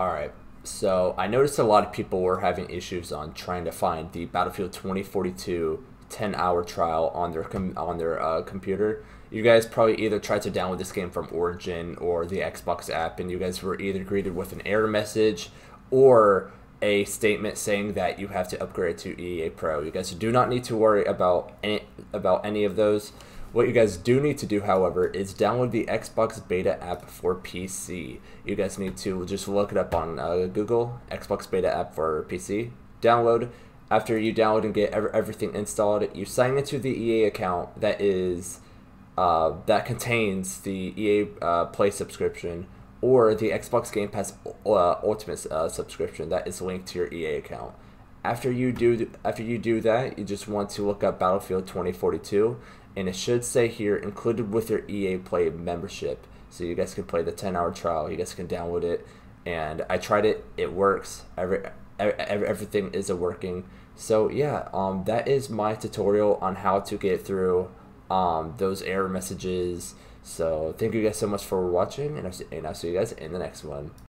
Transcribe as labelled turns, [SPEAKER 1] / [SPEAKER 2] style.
[SPEAKER 1] All right. So I noticed a lot of people were having issues on trying to find the Battlefield 2042 10 hour trial on their on their uh, computer. You guys probably either tried to download this game from Origin or the Xbox app, and you guys were either greeted with an error message or a statement saying that you have to upgrade to EA Pro. You guys do not need to worry about any about any of those. What you guys do need to do, however, is download the Xbox Beta app for PC. You guys need to just look it up on uh, Google, Xbox Beta app for PC. Download. After you download and get everything installed, you sign into the EA account that is uh, that contains the EA uh, Play subscription or the Xbox Game Pass uh, Ultimate uh, subscription that is linked to your EA account. After you do after you do that, you just want to look up Battlefield 2042, and it should say here included with your EA Play membership, so you guys can play the 10-hour trial. You guys can download it, and I tried it. It works. Every, every everything is working. So yeah, um, that is my tutorial on how to get through um, those error messages. So thank you guys so much for watching, and I'll see, and I'll see you guys in the next one.